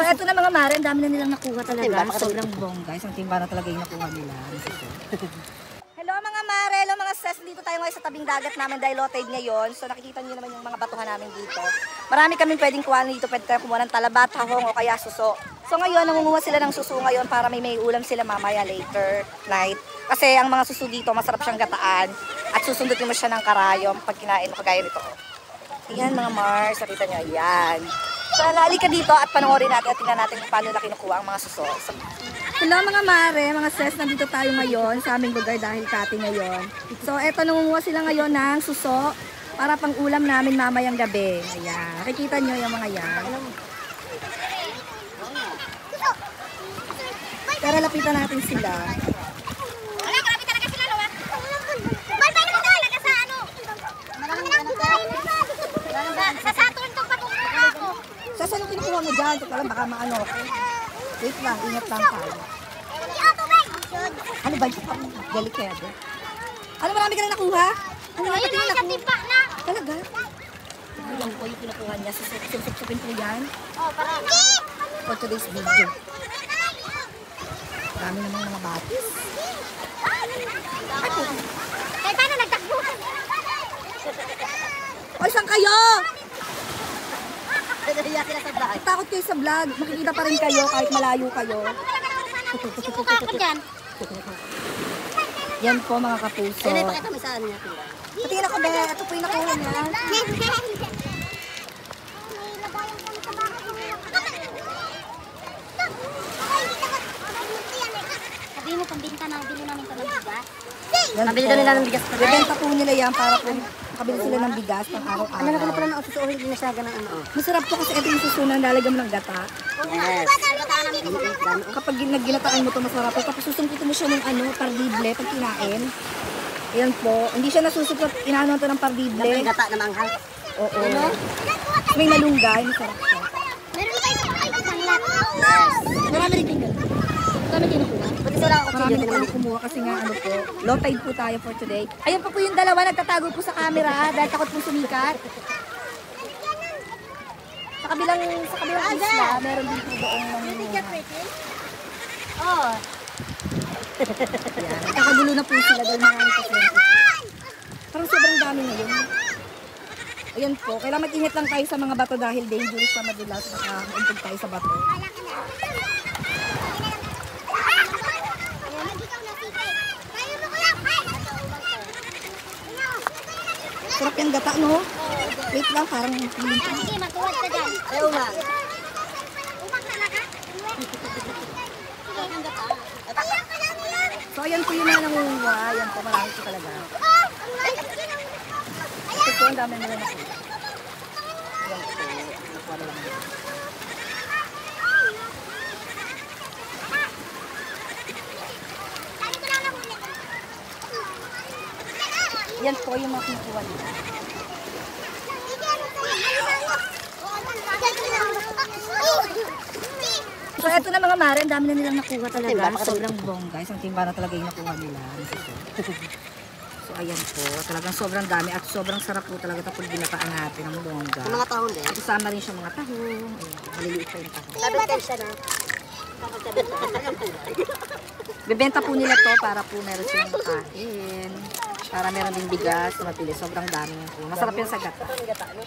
So, eto na mga mare, ang dami na nilang nakuha talaga. baka Sobrang bongga. Isang timba na talaga yung nakuha nila. Hello mga mare, hello mga ses. Dito tayo ngayon sa tabing dagat namin dahil low tide ngayon. So nakikita niyo naman yung mga batuhan namin dito. Marami kaming pwedeng kuha dito. Pwede tayo kumuha ng talabat, tahong o kaya suso. So ngayon, nangunguha sila ng suso ngayon para may may ulam sila mamaya later night. Kasi ang mga suso dito, masarap siyang gataan. At susundutin mo siya ng karayom pag kinain mo kagaya nito. Ayan mga Mars, nakita nyo, ayan. So, nali ka dito at panoorin natin at tingnan natin kung paano na kinukuha ang mga suso. So, Hello mga mare, mga ses, nandito tayo ngayon sa aming lugar dahil kati ngayon. So, eto nangunguha sila ngayon ng suso para pang ulam namin mamayang gabi. Ayan, nakikita nyo yung mga yan. Tara, lapitan natin sila. Wala, grabe talaga sila, no? Bye-bye na talaga sa ano? Sa, sa Saturn tong papupunta ako. Sa yung kinukuha mo dyan? Teka lang, baka maano. Wait lang, ingat lang tayo. Ako. Ano ba yung delikado? Ano marami ka na nakuha? Ano ba Ayun na, sa timba na. Talaga? Ayan po yung kinukuha niya. Susupsupin po yan Oh, parang. for today's video. Dami namang mga batis. Ay po. Kaya paano nagtakbo? Oy, saan kayo? Nagaya sila sa vlog. Takot kayo sa vlog. Makikita pa rin kayo kahit malayo kayo. Suka ko dyan. Yan po mga kapuso. Kaya ipakita mo saan niya. Patingin ako, be. Ito po yung nakuha niya. Sabi mo, pambinta na, bili namin ito ng bigas. Yan Nabili daw nila ng bigas. Bibenta po nila yan para po makabili sila ng bigas pang araw-araw. Ano na pala pala ng suso, hindi na siya ganang ano. oh. Masarap po kasi ito yung susunan, lalagyan mo ng gata. Yes. Kapag gin- ginataan mo to masarap po. Tapos susungkitin mo siya ng ano, pardible pag kinain. Ayan po. Hindi siya nasusupot. Inaano to ng May pardible. gata na manghal. Oo. May malunggay. Masarap po. Meron pa isang isang lot. Marami rin tingnan. Marami rin Pati sila ako Marami video. rin kumuha kasi nga ano po. Low tide po tayo for today. Ayan pa po yung dalawa. Nagtatago po sa camera dahil takot po sumikat. Sa kabilang, sa kabilang isla, meron din po doong nangunguha. Oh. Yan. Kakagulo na po sila dahil marami po sila. Parang sobrang dami ngayon. Ayan po, kailangan mag-ingat lang tayo sa mga bato dahil dangerous sa madulas. Nakaumpog tayo sa bato. Sarap yung gata, no? Wait lang, parang feeling ko. Sige, matuwad ka dyan. Ayaw man. Umak talaga? So, ayan po yung mga nangunguha. Ayan po, marami po talaga. Ito po, ang dami nila na po. Ayan po, nakuha na lang. Yan po yung mga kinukuha nila. So, eto na mga mare, ang dami na nilang nakuha talaga. Sobrang bongga. Isang timba na talaga yung nakuha nila. So, ayan po. Talagang sobrang dami at sobrang sarap po talaga ito pag binataan natin ng bongga. Ang mga taon din. Kasama rin siya mga tahong. Ayan, maliliit pa yung tahong. Sabi ko siya na. Bebenta po nila to para po meron silang makain. Para meron din bigas mapili. Sobrang dami. Masarap yan sa gata. Gata, no?